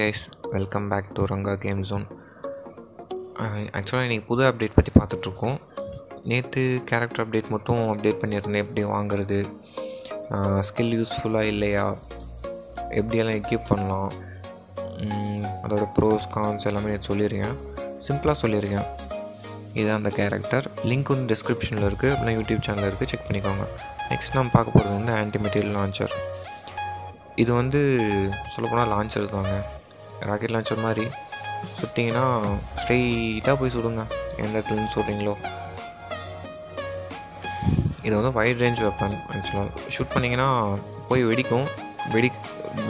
Welcome back to Ranga game zone ஆக்சுவலாக இன்றைக்கி புது அப்டேட் பற்றி பார்த்துட்ருக்கோம். நேற்று கேரக்டர் அப்டேட் மட்டும் அப்டேட் பண்ணியிருந்தேன். எப்படி வாங்குறது? Uh, ஸ்கில் யூஸ்ஃபுல்லாக இல்லையா? எப்படியெல்லாம் எக்யூப் பண்ணலாம்? அதோட ப்ரோஸ் கான்ஸ் எல்லாமே சொல்லியிருக்கேன். சிம்பிளாக சொல்லியிருக்கேன். இதுதான் அந்த கேரக்டர் லிங்க் வந்து டிஸ்கிரிப்ஷனில் இருக்குது அப்படின்னா யூடியூப் சேனல் இருக்குது செக் பண்ணிக்கோங்க. நெக்ஸ்ட் நம்ம பார்க்க போகிறது வந்து ஆன்டி மெட்டீரியல் லான்ச்சர் இது வந்து சொல்லப்போனால் லான்ச்சர் தாங்க. ராக்கெட் லான்ச்சர் மாதிரி சுட்டிங்கன்னா ஸ்ட்ரெயிட்டாக போய் சுடுங்க. எந்த இடத்துலன்னு சொல்கிறீங்களோ இது வந்து வைட் ரேஞ்ச் வெப்பன் ஆக்சுவலாக ஷூட் பண்ணிங்கன்னா போய் வெடிக்கும். வெடி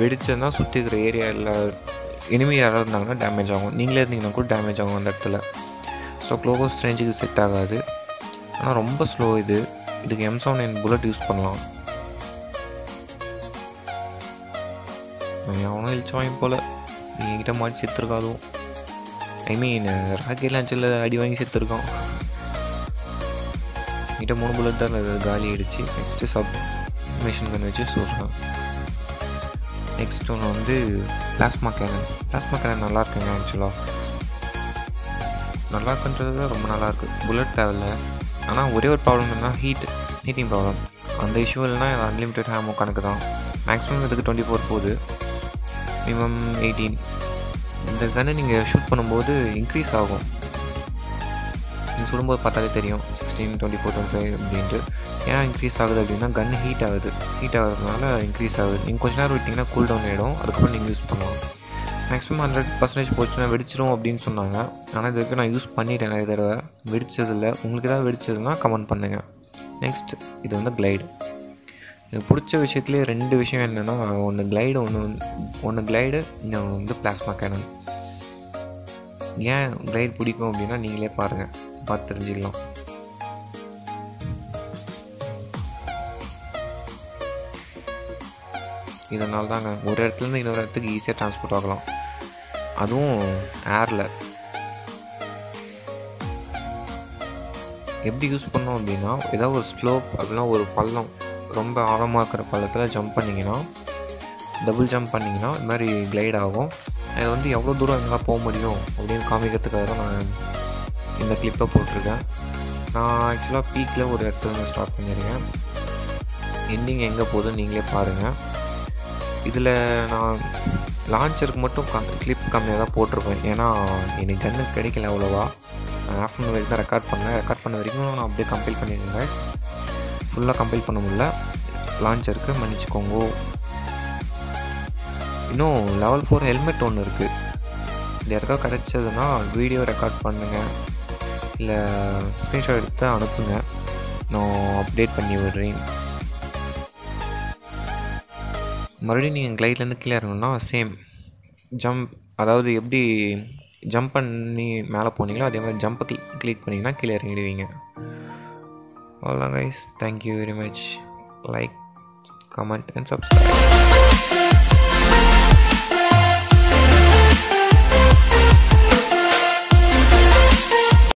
வெடிச்சதுன்னா சுற்றி இருக்கிற ஏரியாவில் இனிமே யாராவது இருந்தாங்கன்னா டேமேஜ் ஆகும். நீங்களே இருந்தீங்கன்னா கூட டேமேஜ் ஆகும் அந்த இடத்துல. ஸோ க்ளோகோஸ் ரேஞ்சுக்கு செட் ஆகாது. ஆனால் ரொம்ப ஸ்லோ இது. இதுக்கு M seven nine bullet use பண்ணலாம். அவனும் இழிச்சு வாங்கி போல். என்கிட்ட மாட்டி அதுவும் ஐ மீன் ராக்கெட் லான்ச்சரில் அடி வாங்கி செத்துருக்கான். என்கிட்ட மூணு புல்லட் தான் காலி ஆயிடுச்சு. நெக்ஸ்ட்டு சப் மிஷின் கன் வச்சு சொல்கிறேன் நெக்ஸ்ட் ஒன்று வந்து பிளாஸ்மா கேனன் பிளாஸ்மா கேனன் நல்லா இருக்குங்க ஆக்சுவலாக நல்லா இருக்குன்றது ரொம்ப நல்லாயிருக்கு புல்லட் தேவையில்ல. ஆனால் ஒரே ஒரு ப்ராப்ளம் என்ன ஹீட் ஹீட்டிங் ப்ராப்ளம் அந்த இஷ்யூ இல்லைனா அன்லிமிட்டெட் ஹேமோ கணக்கு தான். மேக்ஸிமம் இதுக்கு டுவெண்ட்டி ஃபோர் போகுது. மினிமம் எயிட்டீன் இந்த கன்னை நீங்கள் ஷூட் பண்ணும்போது இன்க்ரீஸ் ஆகும். நீங்கள் சுடும்போது பார்த்தாலே தெரியும். Sixteen twenty four twenty five அப்படின்ட்டு. ஏன் இன்க்ரீஸ் ஆகுது அப்படின்னா கன் ஹீட் ஆகுது. ஹீட் ஆகுறதுனால இன்க்ரீஸ் ஆகுது. நீங்கள் கொஞ்ச நேரம் விட்டிங்கன்னா கூல் டவுன் ஆகிடும் அதுக்கப்புறம் நீங்கள் யூஸ் பண்ணலாம். மேக்ஸிமம் ஹண்ட்ரட் பர்சன்டேஜ் போச்சுன்னா வெடிச்சிரும் அப்படின்னு சொன்னாங்க. ஆனால் இது வரைக்கும் நான் யூஸ் பண்ணிட்டேன் நிறைய தடவை. வெடிச்சதில்லை. உங்களுக்கு ஏதாவது வெடிச்சதுன்னா கமெண்ட் பண்ணுங்கள் நெக்ஸ்ட் இது வந்து கிளைடு எனக்கு பிடிச்ச விஷயத்துலேயே ரெண்டு விஷயம் என்னென்னா ஒன்று கிளைடு ஒன்று ஒன்று கிளைடு இன்னொன்று வந்து பிளாஸ்மா கேனன் ஏன் கிளைட் பிடிக்கும் அப்படின்னா நீங்களே பாருங்கள் பார்த்து தெரிஞ்சுக்கலாம். இதனால் தாங்க ஒரு இடத்துலேருந்து இன்னொரு இடத்துக்கு ஈஸியாக டிரான்ஸ்போர்ட் ஆகலாம். அதுவும் ஏரில் எப்படி யூஸ் பண்ணோம் அப்படின்னா ஏதாவது ஒரு ஸ்லோப் அப்படின்னா ஒரு பள்ளம். ரொம்ப ஆழமாக இருக்கிற பள்ளத்தில் ஜம்ப் பண்ணிங்கன்னா டபுள் ஜம்ப் பண்ணிங்கன்னா இது மாதிரி கிளைட் ஆகும். அது வந்து எவ்வளோ தூரம் எங்களால் போக முடியும் அப்படின்னு காமிக்கிறதுக்காக தான் நான் இந்த கிளிப்பை போட்டிருக்கேன். நான் ஆக்சுவலாக பீக்கில் ஒரு இடத்துல இருந்து ஸ்டார்ட் பண்ணியிருக்கேன். எண்டிங் எங்கே போகுதுன்னு நீங்களே பாருங்கள் இதில் நான் லான்ச்சருக்கு மட்டும் கம் கிளிப் கம்மியாக தான் போட்டிருப்பேன். ஏன்னா எனக்கு கன்னு கிடைக்கல அவ்வளோவா. நான் ஆஃப்டர்நூன் வரைக்கும் தான் ரெக்கார்ட் பண்ணேன். ரெக்கார்ட் பண்ண வரைக்கும் நான் அப்படியே கம்பைல் பண்ணியிருந்தேன் ஃபுல்லாக கம்பைல் பண்ண முடியல. லான்ச்சருக்கு மன்னிச்சுக்கோங்க. இன்னும் லெவல் ஃபோர் ஹெல்மெட் ஒன்று இருக்குது இந்த யாருக்காவது கிடச்சதுன்னா வீடியோ ரெக்கார்ட் பண்ணுங்கள் இல்லை ஸ்க்ரீன்ஷாட் எடுத்து அனுப்புங்க. நான் அப்டேட் பண்ணி விடுறேன். மறுபடியும் நீங்கள் கிளைட்லேருந்து கீழே இறங்கணும்னா சேம் ஜம்ப் அதாவது எப்படி ஜம்ப் பண்ணி மேலே போனீங்களோ அதே மாதிரி ஜம்ப்பை கிளிக் கிளிக் பண்ணிங்கன்னா கீழே இறங்கிடுவீங்க. all guys thank you very much. Like comment and subscribe.